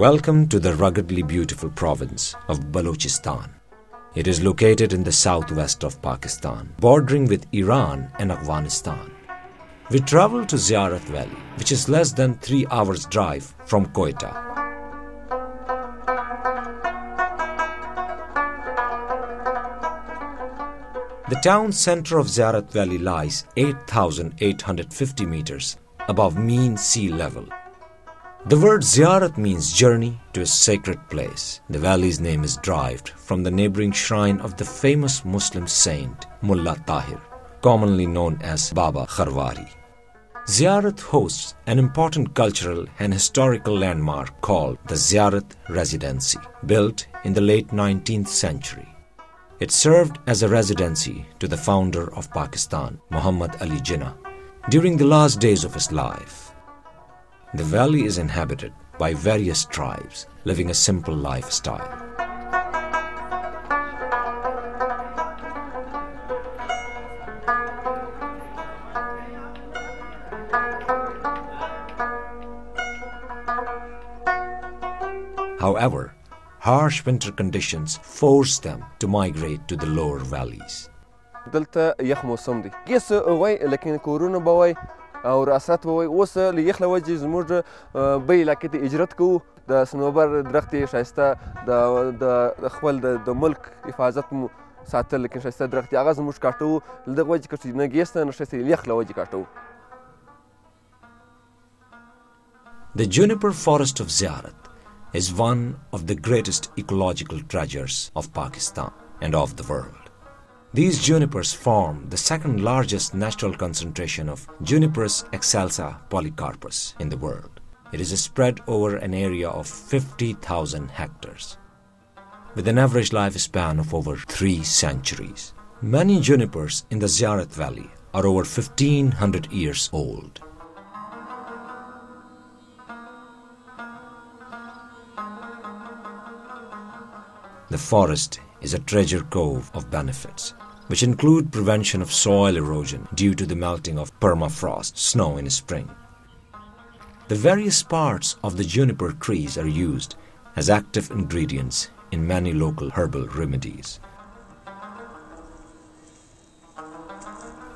Welcome to the ruggedly beautiful province of Balochistan. It is located in the southwest of Pakistan, bordering with Iran and Afghanistan. We travel to Ziarat Valley, which is less than three hours' drive from Quetta. The town center of Ziarat Valley lies 8,850 meters above mean sea level. The word Ziarat means journey to a sacred place. The valley's name is derived from the neighboring shrine of the famous Muslim saint Mullah Tahir, commonly known as Baba Kharwari. Ziarat hosts an important cultural and historical landmark called the Ziarat Residency, built in the late 19th century. It served as a residency to the founder of Pakistan, Muhammad Ali Jinnah, during the last days of his life. The valley is inhabited by various tribes living a simple lifestyle. However, harsh winter conditions force them to migrate to the lower valleys. دلته یخ موسم the case وای لیکن کورونه به وای او راسات به اوس له یخ لوجه زموږ به علاقې ته اجرت کوو. د سنوبر درخت شایسته د خپل د ملک حفاظت مو ساتل لیکن شایسته درخت هغه زموږ کاټو دغه وجه کټ نه ګیس نه شایسته یخ لوجه کاټو. The juniper forest of Ziarat is one of the greatest ecological treasures of Pakistan and of the world. These junipers form the second largest natural concentration of Juniperus excelsa polycarpus in the world. It is spread over an area of 50,000 hectares, with an average lifespan of over three centuries. Many junipers in the Ziarat Valley are over 1500 years old. The forest is a treasure cove of benefits, which include prevention of soil erosion due to the melting of permafrost snow in spring. The various parts of the juniper trees are used as active ingredients in many local herbal remedies.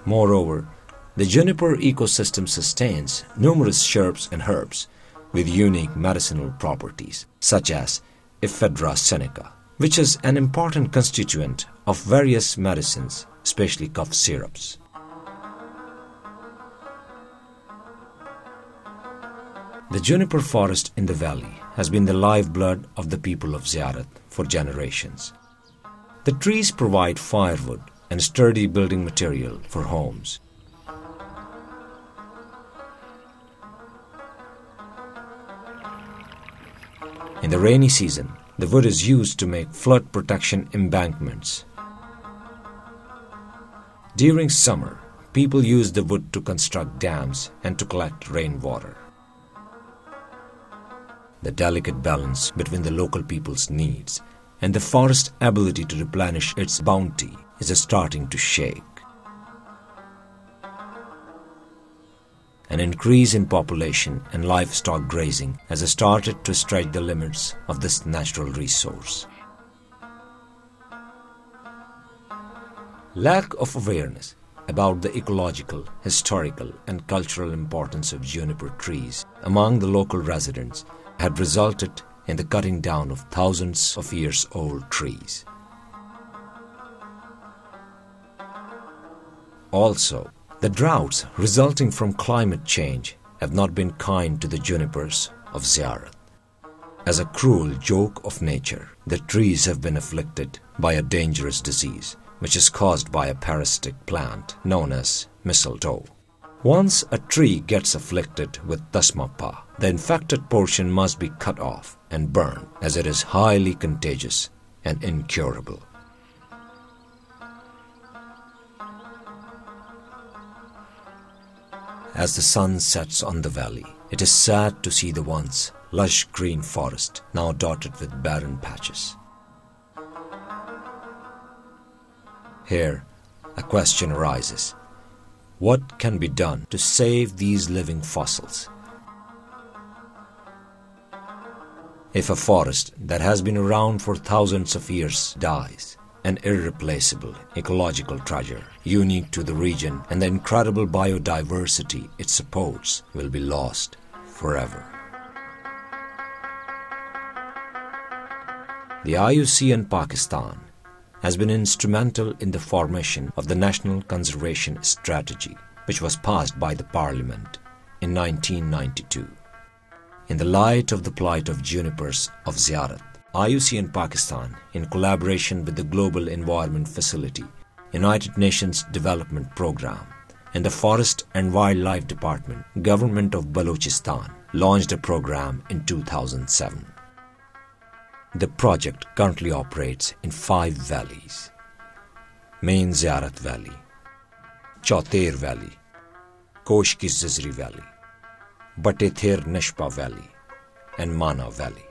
Moreover, the juniper ecosystem sustains numerous shrubs and herbs with unique medicinal properties, such as Ephedra sinica, which is an important constituent of various medicines, especially cough syrups. The juniper forest in the valley has been the lifeblood of the people of Ziarat for generations. The trees provide firewood and sturdy building material for homes. In the rainy season, the wood is used to make flood protection embankments. During summer, people use the wood to construct dams and to collect rainwater. The delicate balance between the local people's needs and the forest's ability to replenish its bounty is starting to shake. An increase in population and livestock grazing has started to stretch the limits of this natural resource. Lack of awareness about the ecological, historical, and cultural importance of juniper trees among the local residents had resulted in the cutting down of thousands of years old trees. Also, the droughts resulting from climate change have not been kind to the junipers of Ziarat. As a cruel joke of nature, the trees have been afflicted by a dangerous disease, which is caused by a parasitic plant known as mistletoe. Once a tree gets afflicted with tasmapa, the infected portion must be cut off and burned as it is highly contagious and incurable. As the sun sets on the valley, it is sad to see the once lush green forest now dotted with barren patches. Here, a question arises what can be done to save these living fossils? If a forest that has been around for thousands of years dies, an irreplaceable ecological treasure, unique to the region and the incredible biodiversity it supports, will be lost forever. The IUCN Pakistan has been instrumental in the formation of the National Conservation Strategy, which was passed by the Parliament in 1992. In the light of the plight of junipers of Ziarat, IUCN Pakistan, in collaboration with the Global Environment Facility, United Nations Development Programme, and the Forest and Wildlife Department, Government of Balochistan, launched a program in 2007. The project currently operates in five valleys Main Ziarat Valley, Chauter Valley, Koshki Zizri Valley, Batethir Nashpa Valley, and Mana Valley.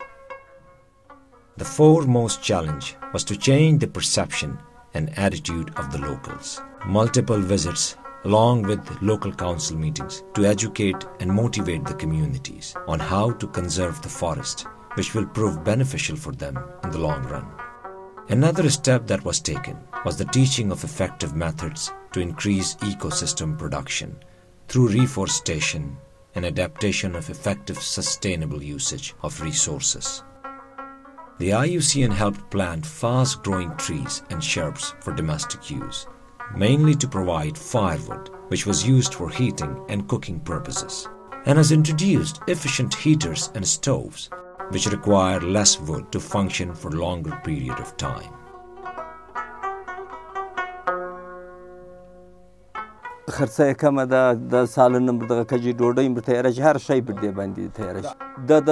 The foremost challenge was to change the perception and attitude of the locals. Multiple visits, along with local council meetings, to educate and motivate the communities on how to conserve the forest which will prove beneficial for them in the long run. Another step that was taken was the teaching of effective methods to increase ecosystem production through reforestation and adaptation of effective sustainable usage of resources. The IUCN helped plant fast growing trees and shrubs for domestic use, mainly to provide firewood, which was used for heating and cooking purposes, and has introduced efficient heaters and stoves which require less wood to function for longer period of time. خرڅه کمه ده د سالن number دغه کجې ډوډۍ مر تیاره شي هر شی پر دې باندې تیاره شي د د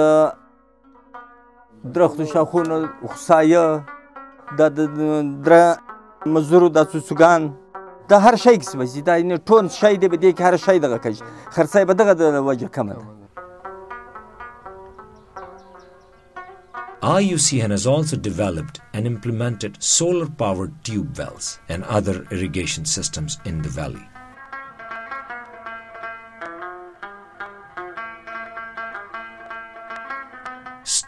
درختو شاخونه خسایه د در مزرو د سوسګان د هر شی کس بس دا نه ټول شی دی به دې کې هر شی دغه کج خرڅه به دغه د وجه کمه ده. IUCN has also developed and implemented solar powered tube wells and other irrigation systems in the valley.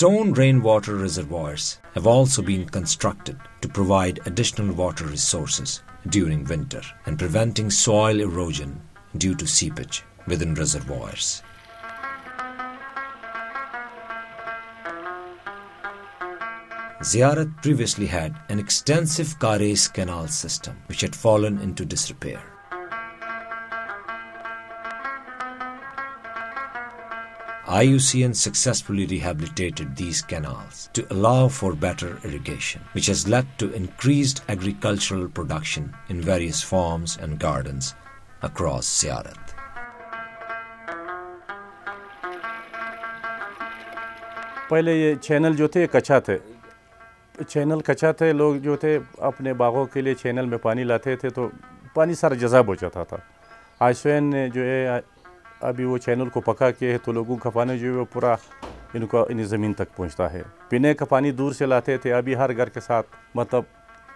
Stone rainwater reservoirs have also been constructed to provide additional water resources during winter and preventing soil erosion due to seepage within reservoirs. Ziarat previously had an extensive Karez canal system which had fallen into disrepair. IUCN successfully rehabilitated these canals to allow for better irrigation, which has led to increased agricultural production in various farms and gardens across Ziarat. पहले ये channel जो थे ये कच्चा थे channel कच्चा थे लोग जो थे अपने बागों के लिए चैनल में पानी लाते थे तो पानी सारा हो जाता था आशुएन ने जो है ابھی وہ چینل کو پکا کے ہے تو لوگوں کا پانی جو ہے وہ پورا ان کو ان زمین تک پہنچتا ہے۔ پینے کا پانی دور سے لاتے تھے، ابھی ہر گھر کے ساتھ مطلب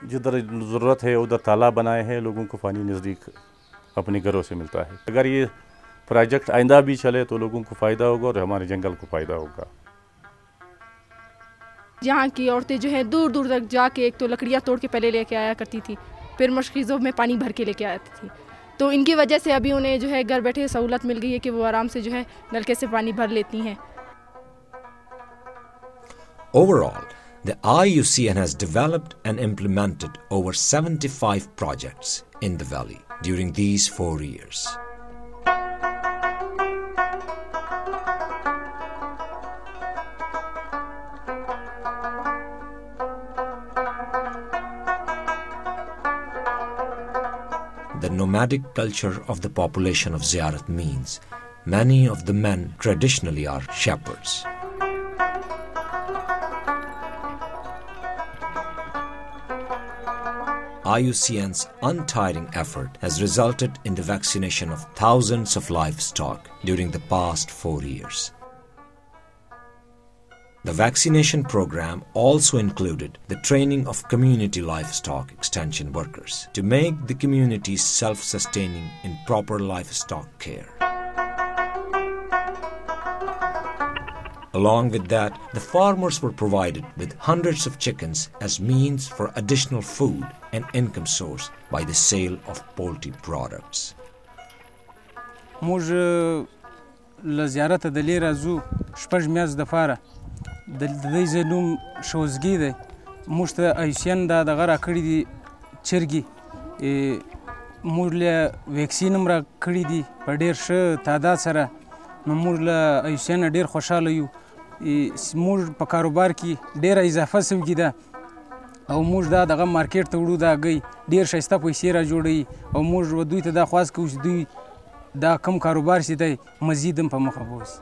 جدھر ضرورت ہے، ادھر تالاب بنائے ہیں، لوگوں کو پانی نزدیک اپنے گھروں سے ملتا ہے۔ اگر یہ پروجیکٹ آئندہ بھی چلے تو لوگوں کو فائدہ ہوگا اور ہمارے جنگل کو فائدہ ہوگا۔ یہاں کی عورتیں جو ہیں دور دور تک جا کے ایک تو لکڑیاں توڑ کے پہلے لے کے آیا کرتی تھی پھر مشکیزوں میں پانی بھر کے لے کے آتی تھی تو ان کی وجہ سے ابھی انہیں جو ہے گھر بیٹھے سہولت مل گئی ہے کہ وہ آرام سے جو ہے نلکے سے پانی بھر لیتی ہیں over the IUCN has developed and implemented over 75 projects in the valley during these four years. The nomadic culture of the population of Ziarat means many of the men traditionally are shepherds. IUCN's untiring effort has resulted in the vaccination of thousands of livestock during the past four years. The vaccination program also included the training of community livestock extension workers to make the communities self sustaining in proper livestock care. Along with that, the farmers were provided with hundreds of chickens as means for additional food and income source by the sale of poultry products. موږ له زیارته د لې راځو شپږ میاشت دپاره د دې ځای نوم شوزګي دی. موږ ته ایسین دا دغه راکړي دي چرګې. موږ له ویکسین هم راکړي دي په ډېر ښه تعداد سره. نو موږ له ایسین ډېر خوشحاله یو. موږ په کاروبار کې ډېره اضافه سوي ده. او موږ دا دغه مارکیټ ته وړو دا گئی ډېر ښایسته پیسې را جوړوي. او موږ دوی ته دا خواست کوو چې دوی دا کم کاروبار چې دی. مزید هم په مخه بوځي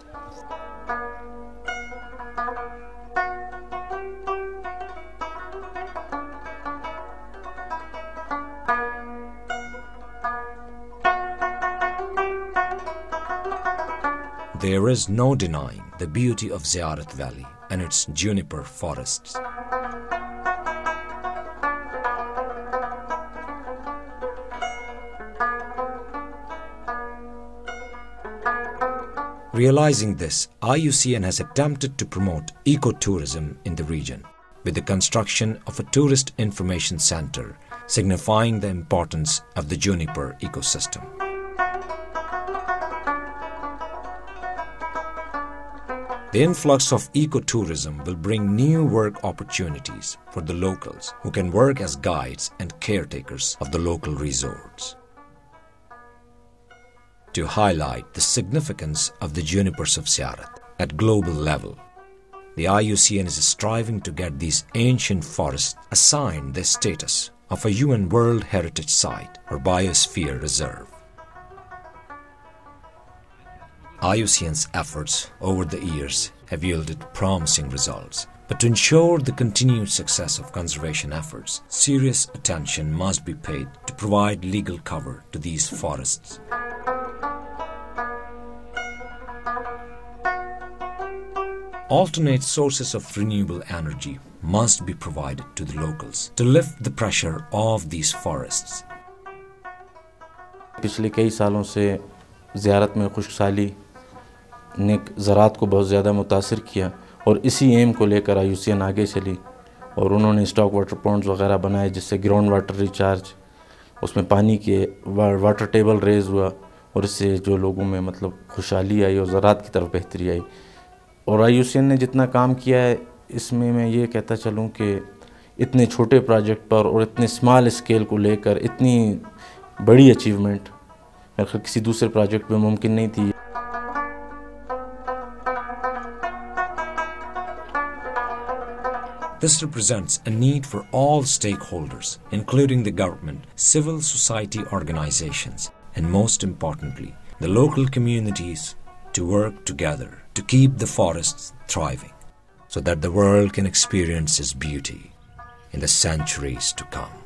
There is no denying the beauty of Ziarat Valley and its juniper forests. Realizing this, IUCN has attempted to promote ecotourism in the region with the construction of a tourist information center signifying the importance of the juniper ecosystem. The influx of ecotourism will bring new work opportunities for the locals who can work as guides and caretakers of the local resorts. To highlight the significance of the junipers of Ziarat at global level, the IUCN is striving to get these ancient forests assigned the status of a UN World Heritage Site or Biosphere Reserve. IUCN's efforts over the years have yielded promising results. But to ensure the continued success of conservation efforts, serious attention must be paid to provide legal cover to these forests. Alternate sources of renewable energy must be provided to the locals to lift the pressure of these forests. पिछले कई सालों से ज़्यारत में نے زراعت کو بہت زیادہ متاثر کیا اور اسی ایم کو لے کر آئی یو سی این آگے چلی اور انہوں نے اسٹاک واٹر پونڈز وغیرہ بنائے جس سے گراؤنڈ واٹر ریچارج اس میں پانی کے واٹر ٹیبل ریز ہوا اور اس سے جو لوگوں میں مطلب خوشحالی آئی اور زراعت کی طرف بہتری آئی۔ اور آئی یو سی این نے جتنا کام کیا ہے، اس میں میں یہ کہتا چلوں کہ اتنے چھوٹے پروجیکٹ پر اور اتنے اسمال اسکیل کو لے کر اتنی بڑی اچیومنٹ میرے خیال کسی دوسرے پروجیکٹ میں ممکن نہیں تھی۔ This represents a need for all stakeholders, including the government, civil society organizations, and most importantly, the local communities to work together to keep the forests thriving so that the world can experience its beauty in the centuries to come.